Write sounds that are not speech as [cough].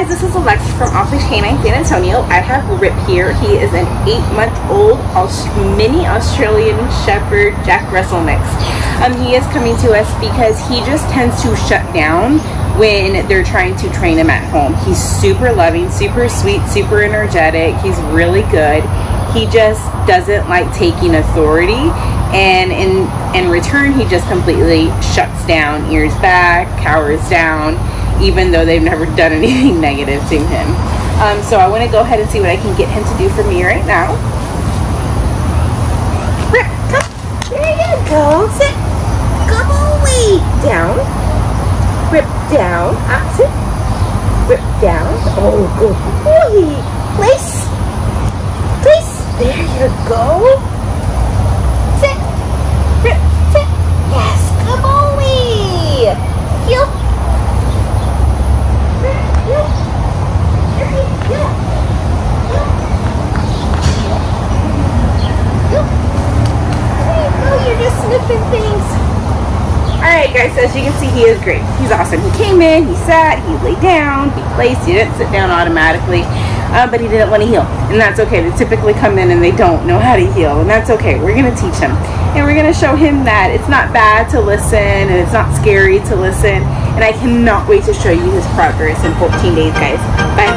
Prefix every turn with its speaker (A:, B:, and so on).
A: Guys, this is Alexis from Off Leash Canine San Antonio. I have Rip here. He is an eight-month-old mini Australian Shepherd Jack Russell mix. Um, he is coming to us because he just tends to shut down when they're trying to train him at home. He's super loving, super sweet, super energetic. He's really good. He just doesn't like taking authority and in in return he just completely shuts down, ears back, cowers down even though they've never done [laughs] anything negative to him. Um, so I want to go ahead and see what I can get him to do for me right now. Rip, come. There you go. Sit. Come away. Down. Rip down. Up. Sit. Rip down. Oh, good boy. Place. Place. There you go. Sit. Rip. Sit. Yes. Come away. Heel. sniffing things. Alright guys, as you can see, he is great. He's awesome. He came in, he sat, he lay down, he placed, he didn't sit down automatically, uh, but he didn't want to heel. And that's okay. They typically come in and they don't know how to heel, and that's okay. We're going to teach him. And we're going to show him that it's not bad to listen, and it's not scary to listen. And I cannot wait to show you his progress in 14 days, guys. Bye.